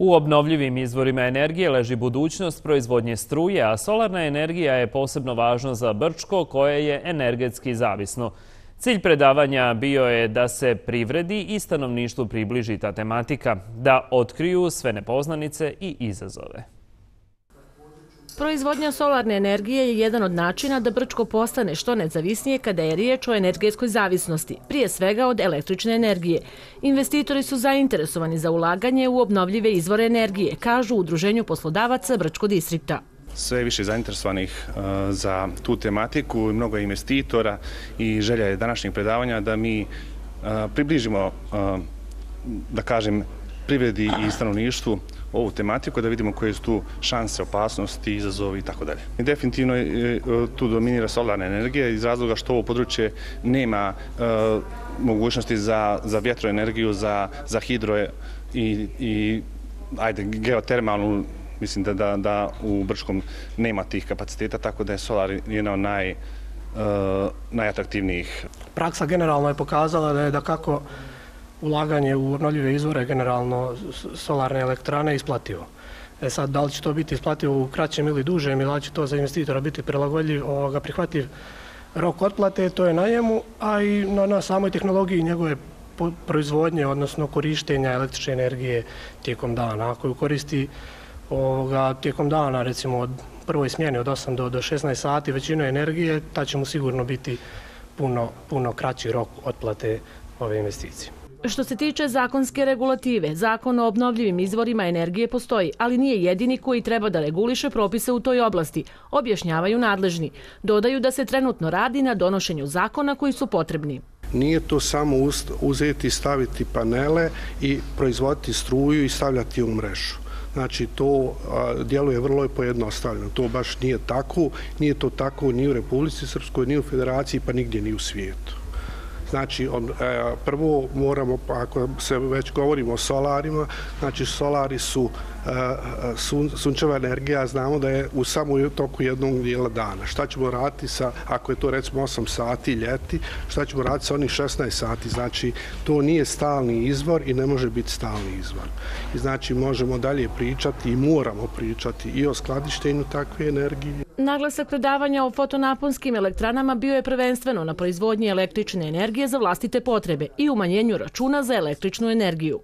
U obnovljivim izvorima energije leži budućnost proizvodnje struje, a solarna energija je posebno važna za Brčko koje je energetski zavisno. Cilj predavanja bio je da se privredi i stanovništvu približi ta tematika, da otkriju sve nepoznanice i izazove. Proizvodnja solarne energije je jedan od načina da Brčko postane što nezavisnije kada je riječ o energetskoj zavisnosti, prije svega od električne energije. Investitori su zainteresovani za ulaganje u obnovljive izvore energije, kažu u Udruženju poslodavaca Brčko distrikta. Sve više zainteresovanih e, za tu tematiku, mnogo investitora i želja je današnjeg predavanja da mi e, približimo, e, da kažem, privredi i stanovništvu ovu tematiku, da vidimo koje su tu šanse, opasnosti, izazovi i tako dalje. Definitivno e, e, tu dominira solarna energija iz razloga što ovo područje nema e, mogućnosti za, za vjetroenergiju, za, za hidro i, i ajde, geotermalnu mislim da, da, da u Brčkom nema tih kapaciteta, tako da je solar jedna od naj, e, najatraktivnijih. Praksa generalno je pokazala da je da kako ulaganje u obnovljive izvore, generalno solarne elektrane, isplativo. E sad, da li će to biti isplativo u kraćem ili dužem, ili će to za investitora biti prilagodljiv, ovoga, prihvativ rok otplate, to je na njemu, a i na, na samoj tehnologiji njegove proizvodnje, odnosno korištenja električne energije tijekom dana. Ako ju koristi ovoga, tijekom dana, recimo od prvoj smjeni od 8 do, do 16 sati većinu energije, ta će mu sigurno biti puno, puno kraći rok otplate ove investicije. Što se tiče zakonske regulative, zakon o obnovljivim izvorima energije postoji, ali nije jedini koji treba da reguliše propise u toj oblasti, objašnjavaju nadležni. Dodaju da se trenutno radi na donošenju zakona koji su potrebni. Nije to samo uzeti, staviti panele i proizvoditi struju i stavljati u mrežu. Znači, to djeluje vrlo pojednostavljeno. To baš nije tako. Nije to tako ni u Republici Srpskoj, ni u Federaciji, pa nigdje ni u svijetu. Znači, on, e, prvo moramo, ako se već govorimo o solarima, znači solari su sun, sunčeva energija, znamo da je u samo toku jednog dijela dana. Šta ćemo raditi sa, ako je to recimo 8 sati ljeti, šta ćemo raditi sa onih 16 sati? Znači, to nije stalni izvor i ne može biti stalni izvor. I znači, možemo dalje pričati i moramo pričati i o skladištenju takve energije. Naglasak predavanja o fotonaponskim elektranama bio je prvenstveno na proizvodnji električne energije za vlastite potrebe i umanjenju računa za električnu energiju.